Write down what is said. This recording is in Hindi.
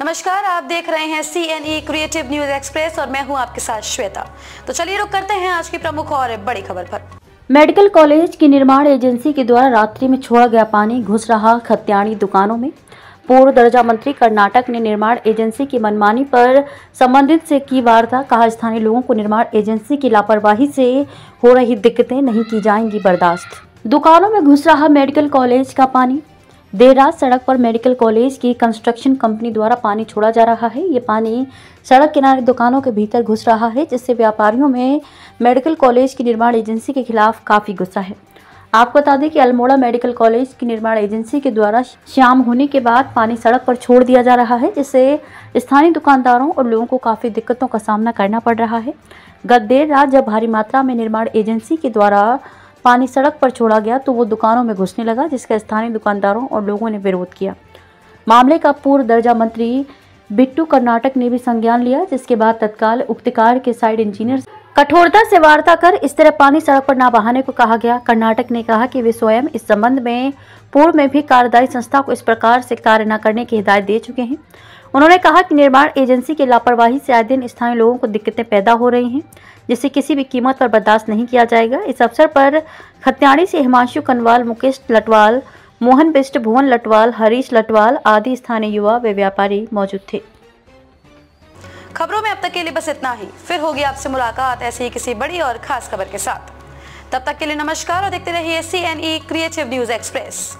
नमस्कार, आप देख रहे हैं C N E creative news express और मैं हूँ आपके साथ श्वेता। तो चलिए रुक करते हैं आज की प्रमुख और बड़ी खबर पर। मेडिकल कॉलेज की निर्माण एजेंसी के द्वारा रात्रि में छोड़ा गया पानी घुस रहा खत्याणी दुकानों में। पूर्व दर्जा मंत्री कर्नाटक ने निर्माण एजेंसी की मनमानी पर संबंधित से की वार्ता। कहा, स्थानीय लोगों को निर्माण एजेंसी की लापरवाही से हो रही दिक्कतें नहीं की जाएँगी बर्दाश्त। दुकानों में घुस रहा मेडिकल कॉलेज का पानी। देर रात सड़क पर मेडिकल कॉलेज की कंस्ट्रक्शन कंपनी द्वारा पानी छोड़ा जा रहा है। ये पानी सड़क किनारे दुकानों के भीतर घुस रहा है, जिससे व्यापारियों में मेडिकल कॉलेज की निर्माण एजेंसी के खिलाफ काफ़ी गुस्सा है। आपको बता दें कि अल्मोड़ा मेडिकल कॉलेज की निर्माण एजेंसी के द्वारा शाम होने के बाद पानी सड़क पर छोड़ दिया जा रहा है, जिससे स्थानीय दुकानदारों और लोगों को काफ़ी दिक्कतों का सामना करना पड़ रहा है। गत देर रात जब भारी मात्रा में निर्माण एजेंसी के द्वारा पानी सड़क पर छोड़ा गया तो वो दुकानों में घुसने लगा, जिसका स्थानीय दुकानदारों और लोगों ने विरोध किया। मामले का पूर्व दर्जा मंत्री बिट्टू कर्नाटक ने भी संज्ञान लिया, जिसके बाद तत्काल उक्तकार के साइड इंजीनियर कठोरता से वार्ता कर इस तरह पानी सड़क पर न बहाने को कहा गया। कर्नाटक ने कहा कि वे स्वयं इस संबंध में, पूर्व में भी कार्यदायी संस्था को इस प्रकार से कार्य न करने की हिदायत दे चुके हैं। उन्होंने कहा कि निर्माण एजेंसी की लापरवाही से आए दिन स्थानीय लोगों को दिक्कतें पैदा हो रही हैं जिसे किसी भी कीमत पर बर्दाश्त नहीं किया जाएगा। इस अवसर पर खत्याणी से हिमांशु कनवाल, मुकेश लटवाल, मोहन बिस्ट भुवन लटवाल, हरीश लटवाल आदि स्थानीय युवा व व्यापारी मौजूद थे। खबरों में अब तक के लिए बस इतना ही। फिर होगी आपसे मुलाकात ऐसी ही किसी बड़ी और खास खबर के साथ। तब तक के लिए नमस्कार और देखते रहिए C N E creative news express